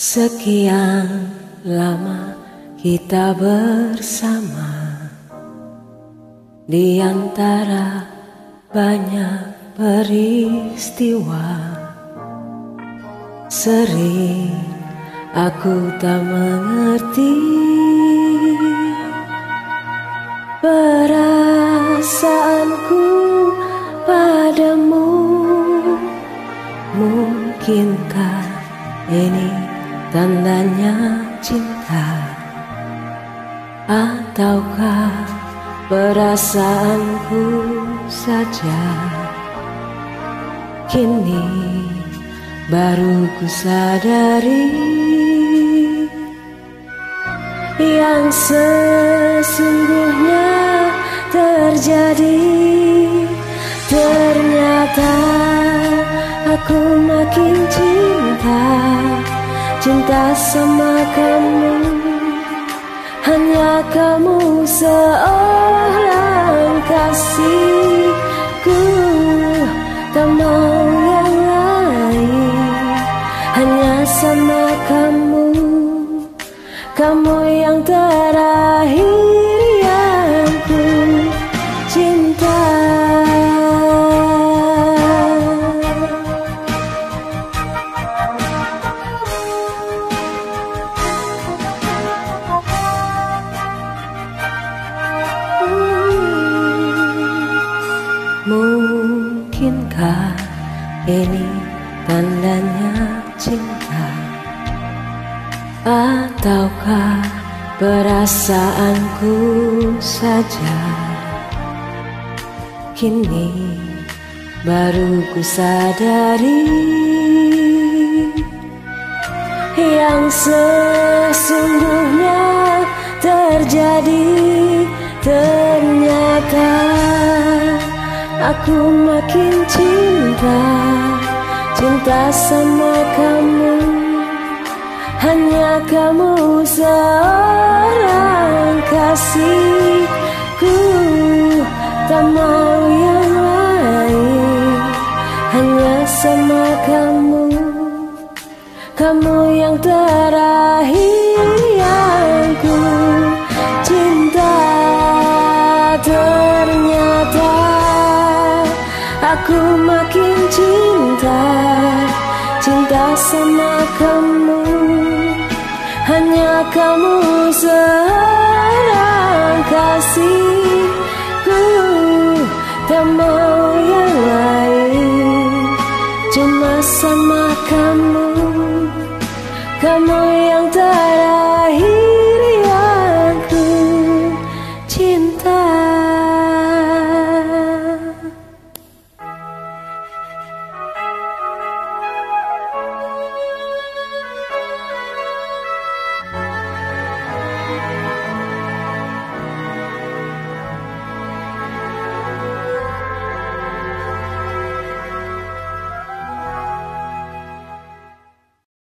Sekian lama kita bersama. Di antara banyak peristiwa Sering aku tak mengerti. Perasaanku padamu Mungkinkah ini tandanya cinta ataukah perasaanku saja? Kini baru ku sadari yang sesungguhnya terjadi. Ternyata aku makin cinta cinta sama kamu Hanya kamu seorang kasihku Tak mau yang lain Hanya sama kamu Kamu yang terakhir Mungkinkah ini tandanya cinta? Ataukah perasaanku saja? Kini baru ku sadari Yang sesungguhnya terjadi Ternyata Aku makin cinta Cinta sama kamu. Hanya kamu seorang kasihku. Tak mau yang lain Hanya sama kamu. Kamu yang terakhir makin cinta Cinta sama kamu. Hanya kamu seorang kasihku Tak mau yang lain. Cuma sama